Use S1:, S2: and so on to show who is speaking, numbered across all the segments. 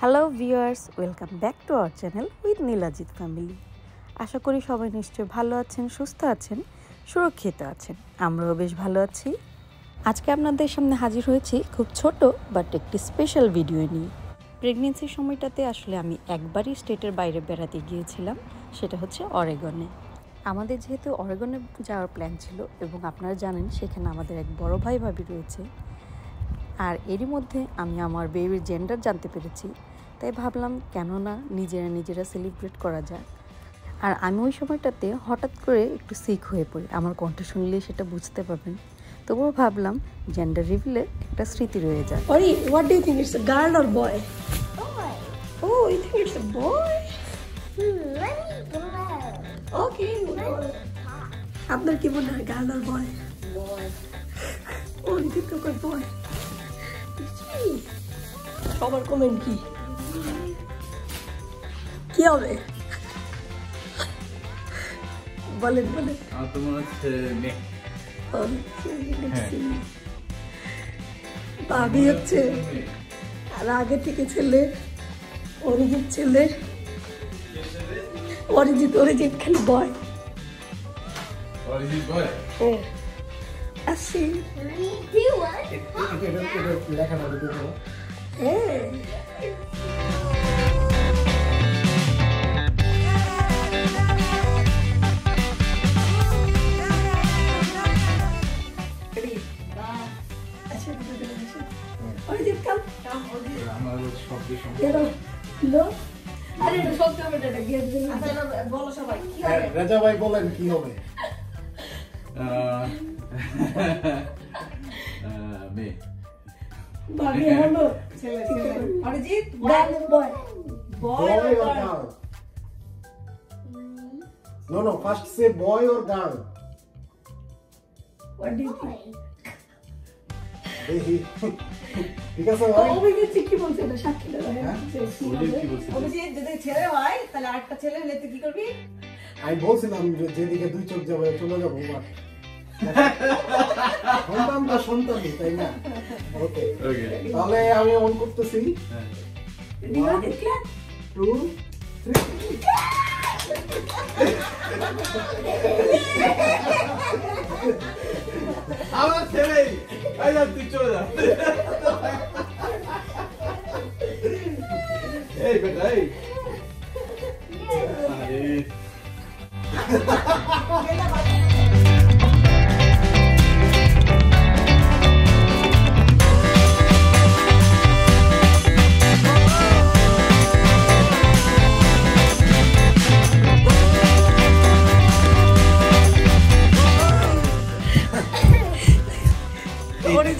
S1: Hello viewers welcome back to our channel with Nilajit family আশা করি সবাই নিশ্চয়ই ভালো আছেন, সুস্থ আছেন, সুরক্ষিত আছেন। আমরাও বেশ ভালো আছি। আজকে আপনাদের সামনে হাজির হয়েছি খুব ছোট বাট একটি স্পেশাল ভিডিও নিয়ে। প্রেগনেন্সির সময়টাতে আসলে আমি একবারই স্টেটের বাইরে বেড়াতে গিয়েছিলাম, সেটা হচ্ছে অরেগনে আমাদের যেহেতু অরেগনে যাওয়ার প্ল্যান ছিল এবং আপনারা জানেন সেখানে আমাদের এক বড় ভাই ভাবি রয়েছে আর এরই মধ্যে আমি আমার বেবির জেন্ডার জানতে পেরেছি তাই ভাবলাম কেন না নিজেরা নিজেরা সেলিব্রেট করা যায় আর আমি ওই সময়টাতে হঠাৎ করে একটু সিক হয়ে পড়ি আমার কণ্ঠ শুনলেই সেটা বুঝতে পারবেন তবুও ভাবলাম জেন্ডার রিভিলে একটা স্মৃতি রয়ে যায়
S2: what do you think? It's a girl or boy?
S3: Boy.
S2: Oh, you Okay. আপনার কি মনে হয় গার্ল আর বয়?
S3: Boy.
S2: ওর কিন্তু বয়। সবার কমেন্ট কি? কি হবে? বলেন বলেন।
S4: আমার তো মনে হচ্ছে
S2: ভাবি হচ্ছে আর আগে থেকে ছেলে অরিজিৎ ছেলে। অরিজিৎ অরিজিৎ খালি বয়।
S4: অরিজিৎ বয়?
S2: হ্যাঁ। আসি।
S3: Three, two, one.
S2: হ্যাঁ
S5: রাজা ভাই বলেন কি হবে?
S4: মেয়ে।
S2: ভাবি হলো।
S6: Arijit
S2: girl boy what do you think
S5: দেখি ঠিক আছে ভাই?
S2: অভিজিৎ কি বলছে এটা সাক্ষী দেওয়া
S5: হ্যাঁ?
S4: অরিজিৎ কি বলছিল
S6: অভিজিৎ যদি ছেলে হয় তাহলে আরেকটা ছেলে হলে তুই কি করবি
S5: আমি বলছিলাম যেদিকে দুই চোখ যাবে চলে যাব সন্তান তো সন্তানই তাই না? ওকে।
S4: ওকে।
S5: তাহলে আমি অন করতেছি। টু থ্রি
S4: আমার ছেলে তুই চলে যা। এই বেটা এই আরে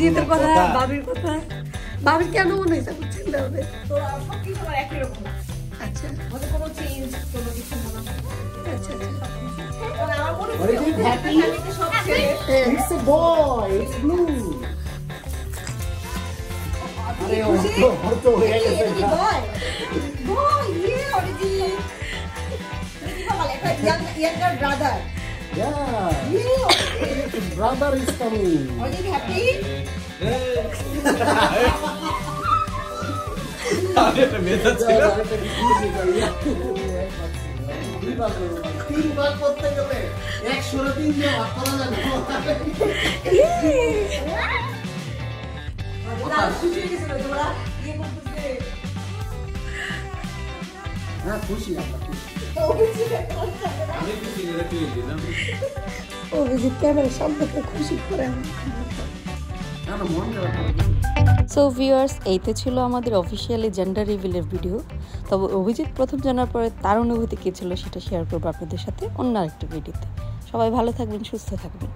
S2: অরিজিতের কথা ভাবির কথা। ভাবি কেন মনে হয়েছে ছেলে হবে?
S6: তো সব কিছু আমার একই রকম।
S2: আচ্ছা।
S6: মানে কোনো চেঞ্জ কোনো কিছু মনে হয় না।
S2: আচ্ছা। আচ্ছা
S6: আমার মনে
S5: হয়ে
S6: ইয়ে young brother
S5: Yeah, his brother is coming. তিনবার করতে গেলে তিন দিয়ে ভাগ করা যাবে
S6: হয়ে ইয়ে করতেছে
S5: হ্যাঁ খুশি আমরা খুশি।
S4: দিলাম
S2: অভিজিৎ ক্যামেরা সামনে খুশি করে
S1: সো ভিউয়ার্স এইতে ছিল আমাদের অফিসিয়ালি জেন্ডার রিভিলের ভিডিও তবে অভিজিৎ প্রথম জানার পরে তার অনুভূতি কী ছিল সেটা শেয়ার করব আপনাদের সাথে অন্য আরেকটা ভিডিওতে সবাই ভালো থাকবেন, সুস্থ থাকবেন।